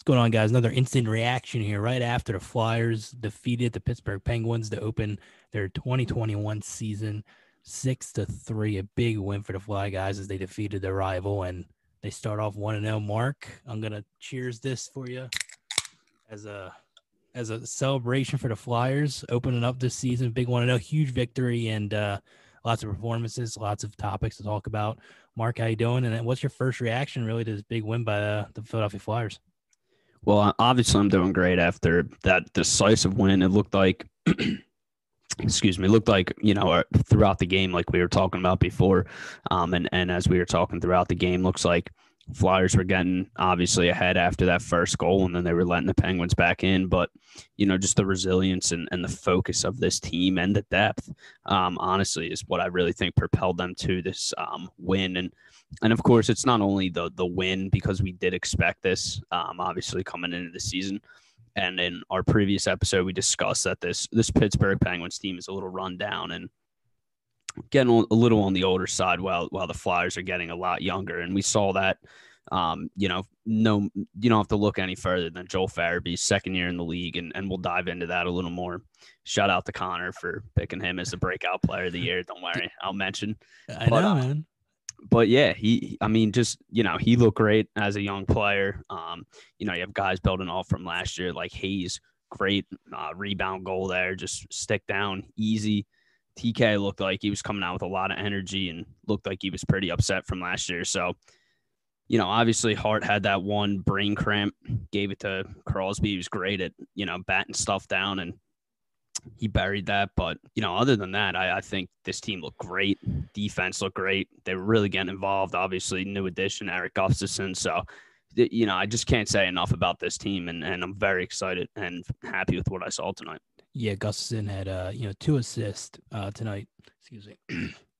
What's going on, guys? Another instant reaction here right after the Flyers defeated the Pittsburgh Penguins to open their 2021 season six to three. A big win for the Fly guys as they defeated their rival and they start off one and zero. Mark, I'm gonna cheers this for you as a as a celebration for the Flyers opening up this season. Big one and zero, huge victory and uh, lots of performances, lots of topics to talk about. Mark, how you doing? And what's your first reaction really to this big win by uh, the Philadelphia Flyers? Well, obviously, I'm doing great after that decisive win. It looked like, excuse me, looked like you know uh, throughout the game, like we were talking about before, um, and and as we were talking throughout the game, looks like Flyers were getting obviously ahead after that first goal, and then they were letting the Penguins back in. But you know, just the resilience and, and the focus of this team and the depth, um, honestly, is what I really think propelled them to this um, win. And and of course, it's not only the the win because we did expect this, um, obviously coming into the season. And in our previous episode, we discussed that this this Pittsburgh Penguins team is a little run down and getting a little on the older side, while while the Flyers are getting a lot younger. And we saw that. Um, you know, no, you don't have to look any further than Joel Farabee's second year in the league, and, and we'll dive into that a little more. Shout out to Conner for picking him as the breakout player of the year. Don't worry, I'll mention. I but, know, uh, man but yeah, he, I mean, just, you know, he looked great as a young player. Um, you know, you have guys building off from last year, like Hayes, great uh, rebound goal there, just stick down easy. TK looked like he was coming out with a lot of energy and looked like he was pretty upset from last year. So, you know, obviously Hart had that one brain cramp, gave it to Crosby. He was great at, you know, batting stuff down and he buried that. But you know, other than that, I, I, think this team looked great. Defense looked great. They were really getting involved. Obviously, new addition Erik Gustafsson. So, you know, I just can't say enough about this team, and and I'm very excited and happy with what I saw tonight. Yeah, Gustafsson had uh you know two assists uh tonight. Excuse me.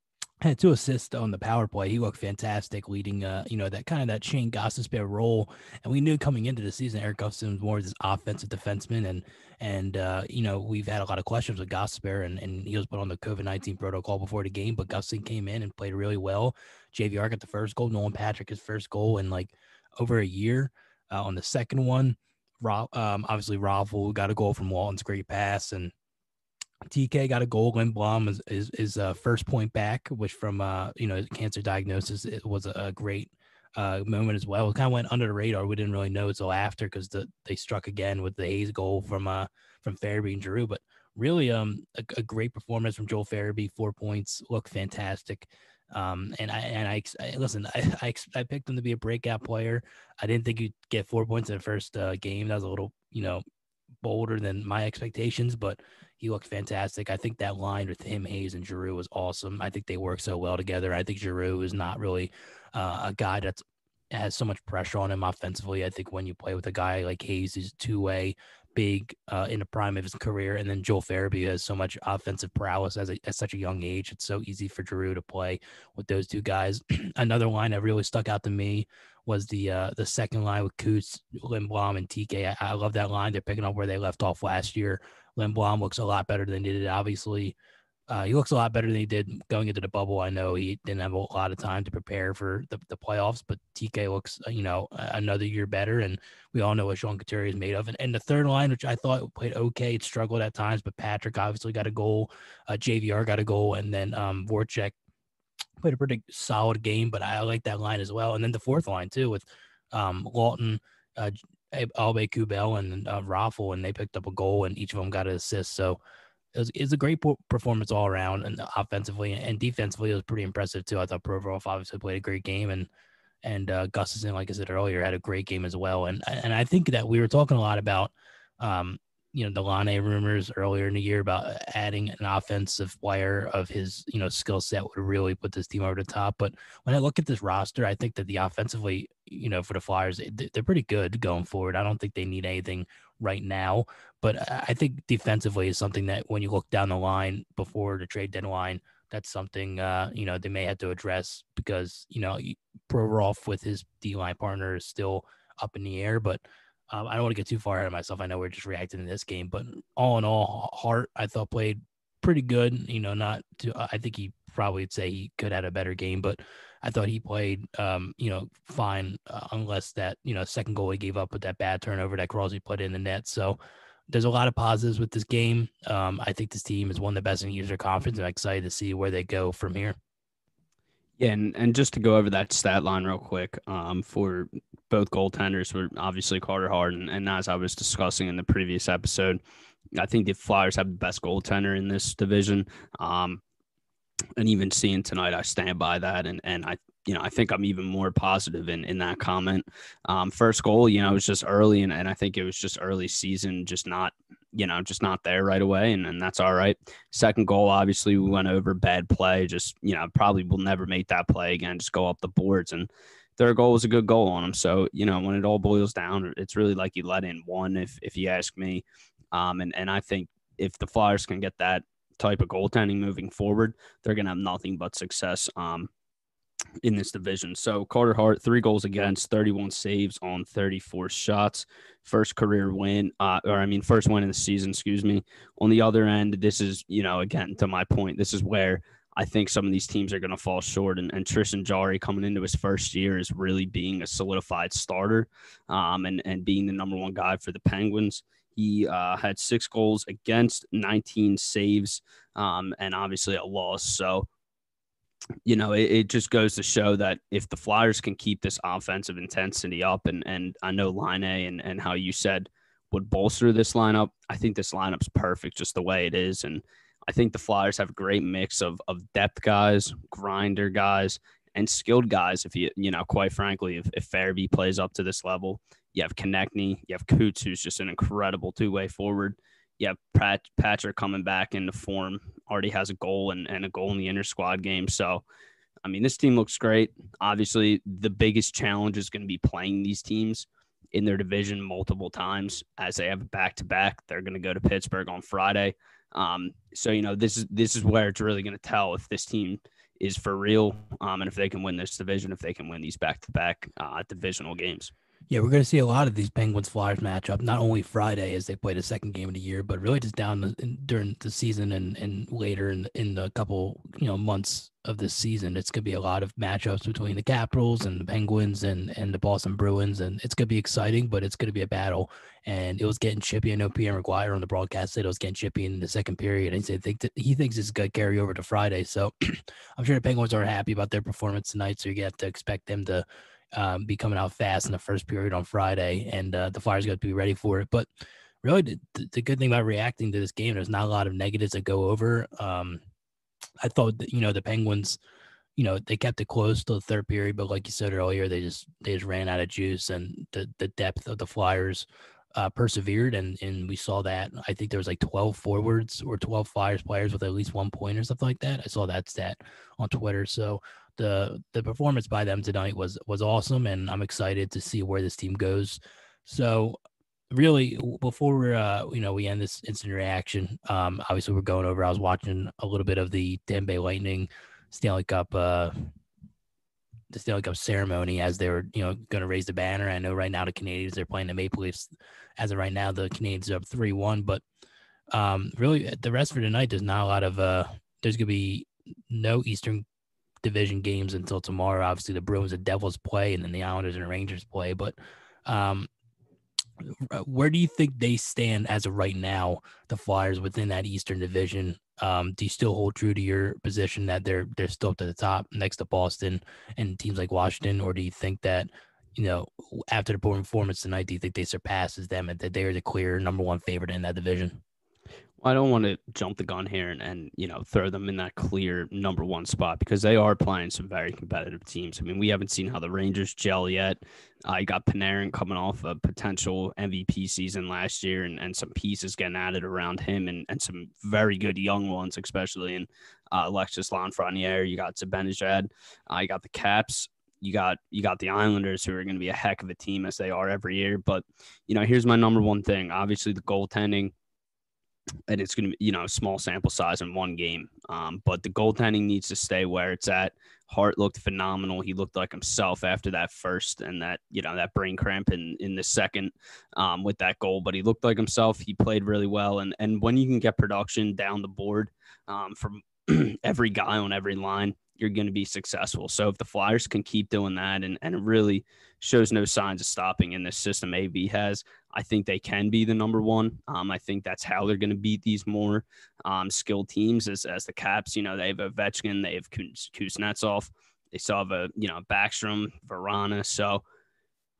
had two assists on the power play. He looked fantastic, leading uh, you know, that kind of that Shayne Gostisbehere role. And we knew coming into the season, Erik Gustafsson was more of this offensive defenseman, and and uh, you know, we've had a lot of questions with Gostisbehere, and and he was put on the COVID nineteen protocol before the game, but Gustin came in and played really well. JVR got the first goal, Nolan Patrick his first goal in like over a year. Uh, on the second one, um, obviously Raffl got a goal from Walton's great pass, and TK got a goal. Lindblom is is, is uh, first point back, which from uh, you know cancer diagnosis it was a, a great uh, moment as well. It kind of went under the radar. We didn't really know until after because the, they struck again with the Hayes goal from uh from Farabee and Giroux. But really, um, a, a great performance from Joel Farabee. Four points, look fantastic. Um, and I and I, I listen. I, I, I picked him to be a breakout player. I didn't think he'd get four points in the first uh, game. That was a little, you know, bolder than my expectations, but he looked fantastic. I think that line with him, Hayes, and Giroux was awesome. I think they work so well together. I think Giroux is not really uh, a guy that's has so much pressure on him offensively. I think when you play with a guy like Hayes, he's two way, big uh, in the prime of his career, and then Joel Farabee has so much offensive prowess as a, at such a young age. It's so easy for Giroux to play with those two guys. Another line that really stuck out to me was the uh, the second line with Coots, Lindblom, and TK. I, I love that line. They're picking up where they left off last year. Lindblom looks a lot better than he did. Obviously, uh, he looks a lot better than he did going into the bubble. I know he didn't have a lot of time to prepare for the, the playoffs, but TK looks, uh, you know, another year better. And we all know what Sean Couturier is made of. And, and the third line, which I thought played okay, it struggled at times, but Patrick obviously got a goal. Uh, JVR got a goal. And then um, Voracek played a pretty solid game, but I like that line as well. And then the fourth line, too, with um, Laughton, uh, Aube-Kubel, and uh, Raffl, and they picked up a goal, and each of them got an assist. So, it was, it was a great performance all around, and offensively and defensively, it was pretty impressive too. I thought Provorov obviously played a great game, and and uh, Gustafsson, like I said earlier, had a great game as well. And and I think that we were talking a lot about, um, you know, the Laine rumors earlier in the year about adding an offensive player of his, you know, skill set would really put this team over the top. But when I look at this roster, I think that the offensively, you know, for the Flyers, they're pretty good going forward. I don't think they need anything right now. But I think defensively is something that when you look down the line before the trade deadline, that's something uh, you know they may have to address because you know Provorov with his D line partner is still up in the air. But um, I don't want to get too far ahead of myself. I know we're just reacting to this game, but all in all, Hart I thought played pretty good. You know, not to I think he probably say he could have had a better game, but I thought he played, um, you know, fine, uh, unless that, you know, second goal he gave up with that bad turnover that Crosby put in the net. So there's a lot of positives with this game. Um, I think this team is one of the best in user conference. I'm excited to see where they go from here. Yeah, and, and just to go over that stat line real quick, um, for both goaltenders were obviously Carter Hart and, and as I was discussing in the previous episode, I think the Flyers have the best goaltender in this division. Um, and even seeing tonight, I stand by that. And and I you know I think I'm even more positive in in that comment. Um, first goal, you know, it was just early, and, and I think it was just early season, just not you know just not there right away, and, and that's all right. Second goal, obviously, we went over bad play. Just you know, probably will never make that play again. Just go up the boards and. Third goal was a good goal on him. So, you know, when it all boils down, it's really like you let in one, if if you ask me. Um, and, and I think if the Flyers can get that type of goaltending moving forward, they're going to have nothing but success um, in this division. So Carter Hart, three goals against, 31 saves on 34 shots. First career win, uh, or I mean, first win in the season, excuse me. On the other end, this is, you know, again, to my point, this is where I think some of these teams are going to fall short. And, and Tristan Jarry coming into his first year is really being a solidified starter um, and, and being the number one guy for the Penguins. He uh, had six goals against, 19 saves, um, and obviously a loss. So, you know, it, it, just goes to show that if the Flyers can keep this offensive intensity up, and and I know Laine and and how you said would bolster this lineup, I think this lineup's perfect just the way it is, and I think the Flyers have a great mix of of depth guys, grinder guys, and skilled guys. If you you know, quite frankly, if if Farabee plays up to this level, you have Konecny. You have Coots, who's just an incredible two way forward. You have Pat, Patrick coming back into form, already has a goal and, and a goal in the inter squad game. So, I mean, this team looks great. Obviously, the biggest challenge is going to be playing these teams in their division multiple times as they have a back to back. They're going to go to Pittsburgh on Friday. Um, so you know this is this is where it's really going to tell if this team is for real, um, and if they can win this division, if they can win these back to back divisional games. Yeah, we're going to see a lot of these Penguins Flyers matchup, not only Friday as they play the second game of the year, but really just down the, in, during the season and, and later in, in the couple you know months of this season. It's going to be a lot of matchups between the Capitals and the Penguins and, and the Boston Bruins, and it's going to be exciting, but it's going to be a battle. And it was getting chippy. I know Pierre McGuire on the broadcast said it was getting chippy in the second period. And he said think he thinks it's going to carry over to Friday. So I'm sure the Penguins are happy about their performance tonight. So you have to expect them to um, be coming out fast in the first period on Friday, and uh, the Flyers got to be ready for it. But really, the, the, good thing about reacting to this game, there's not a lot of negatives that go over. Um, I thought that you know the Penguins, you know, they kept it close to the third period, but like you said earlier, they just they just ran out of juice, and the the depth of the Flyers uh, persevered, and and we saw that. I think there was like 12 forwards or 12 Flyers players with at least one point or something like that. I saw that stat on Twitter. So the the performance by them tonight was was awesome, and I'm excited to see where this team goes. So really before we uh you know we end this instant reaction um obviously we're going over i was watching a little bit of the Tampa lightning stanley cup uh the stanley cup ceremony as they were you know going to raise the banner i know right now the Canadiens they're playing the maple leafs as of right now the Canadiens are up 3-1 but um really the rest for tonight there's not a lot of uh there's gonna be no eastern division games until tomorrow. Obviously, the Bruins and Devils play, and then the Islanders and Rangers play. But um, where do you think they stand as of right now? The Flyers within that Eastern Division. Um, do you still hold true to your position that they're they're still up to the top next to Boston and teams like Washington, or do you think that you know after the poor performance tonight, do you think they surpasses them and that they're the clear number one favorite in that division? I don't want to jump the gun here and, and you know throw them in that clear number one spot because they are playing some very competitive teams. I mean, we haven't seen how the Rangers gel yet. I uh, got Panarin coming off a potential MVP season last year, and, and some pieces getting added around him, and, and some very good young ones, especially in uh, Alexis Lafreniere. You got Zibanejad. Uh, you got the Caps you got you got the Islanders who are going to be a heck of a team as they are every year. But you know, here's my number one thing. Obviously, the goaltending and it's going to be you know small sample size in one game. Um, but the goaltending needs to stay where it's at. Hart looked phenomenal. He looked like himself after that first and that you know that brain cramp in in the second um, with that goal. But he looked like himself. He played really well. And and when you can get production down the board um, from every guy on every line, you're going to be successful. So if the Flyers can keep doing that and, and it really shows no signs of stopping in this system AV has, I think they can be the number one. Um, I think that's how they're going to beat these more um, skilled teams as, as the Caps. You know, they have Ovechkin, they have Kuznetsov, they still have a, you know, Backstrom, Vrana. So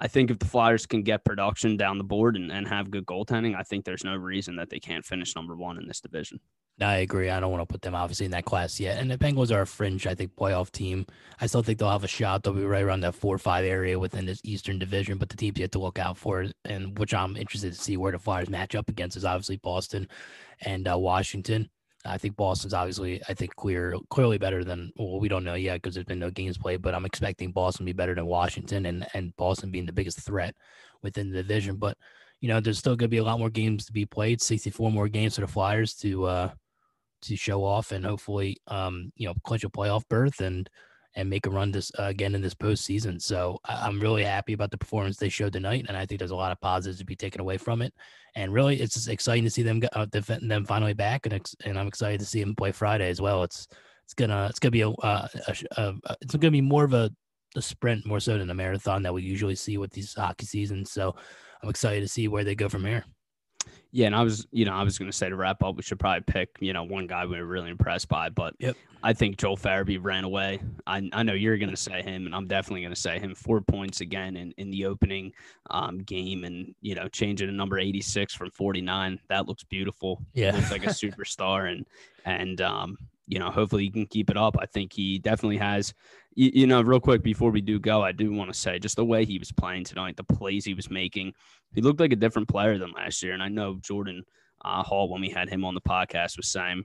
I think if the Flyers can get production down the board and, and have good goaltending, I think there's no reason that they can't finish number one in this division. I agree. I don't want to put them obviously in that class yet. And the Penguins are a fringe, I think, playoff team. I still think they'll have a shot. They'll be right around that four or five area within this Eastern Division. But the teams you have to look out for, and which I'm interested to see where the Flyers match up against, is obviously Boston and uh, Washington. I think Boston's obviously, I think, clear, clearly better than. Well, we don't know yet because there's been no games played. But I'm expecting Boston to be better than Washington, and and Boston being the biggest threat within the division. But you know, there's still going to be a lot more games to be played. 64 more games for the Flyers to. uh to show off and hopefully um you know clinch a playoff berth and and make a run this uh, again in this postseason. So I, am really happy about the performance they showed tonight, and I think there's a lot of positives to be taken away from it. And really, it's exciting to see them uh, them finally back, and ex- and I'm excited to see them play Friday as well. It's it's gonna it's gonna be a, uh, a, a, a it's gonna be more of a a sprint more so than a marathon that we usually see with these hockey seasons. So I'm excited to see where they go from here. Yeah, and I was, you know, I was going to say to wrap up, we should probably pick, you know, one guy we were really impressed by, but yep. I think Joel Farabee ran away. I, I know you're going to say him, and I'm definitely going to say him. Four points again in, in the opening um, game, and you know, changing to number 86 from 49. That looks beautiful. Yeah, looks like a superstar, and and um, you know, hopefully he can keep it up. I think he definitely has. You, you know, real quick before we do go, I do want to say just the way he was playing tonight, the plays he was making, he looked like a different player than last year. And I know Jordan uh, Hall, when we had him on the podcast, was saying,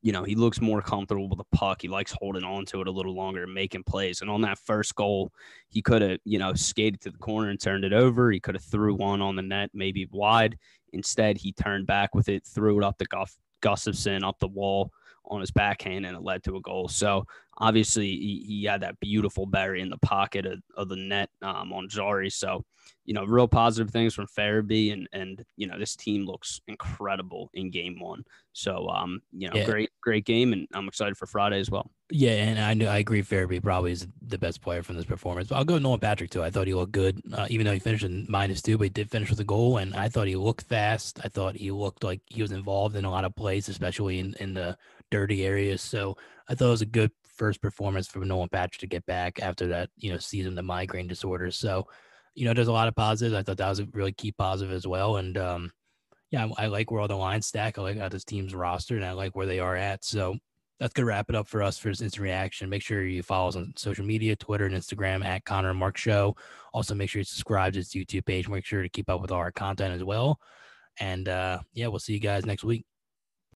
you know, he looks more comfortable with the puck. He likes holding on to it a little longer and making plays. And on that first goal, he could have, you know, skated to the corner and turned it over. He could have threw one on the net, maybe wide. Instead, he turned back with it, threw it up the Guff, Gustafsson up the wall on his backhand and it led to a goal. So obviously he, he had that beautiful berry in the pocket of, of the net um, on Jarry. So, you know, real positive things from Farabee and, and, you know, this team looks incredible in game one. So, um, you know, yeah. great, great game. And I'm excited for Friday as well. Yeah. And I know, I agree. Farabee probably is the best player from this performance, but I'll go Nolan Patrick too. I thought he looked good, uh, even though he finished in minus two, but he did finish with a goal. And I thought he looked fast. I thought he looked like he was involved in a lot of plays, especially in, in the dirty areas. So I thought it was a good first performance for Nolan Patrick to get back after that, you know, season the migraine disorder. So, you know, there's a lot of positives. I thought that was a really key positive as well. And um, yeah, I, I like where all the lines stack. I like how this team's roster and I like where they are at. So that's gonna wrap it up for us for this instant reaction. Make sure you follow us on social media, Twitter and Instagram at Conner and Mark Show. Also, make sure you subscribe to this YouTube page. Make sure to keep up with all our content as well. And uh, yeah, we'll see you guys next week.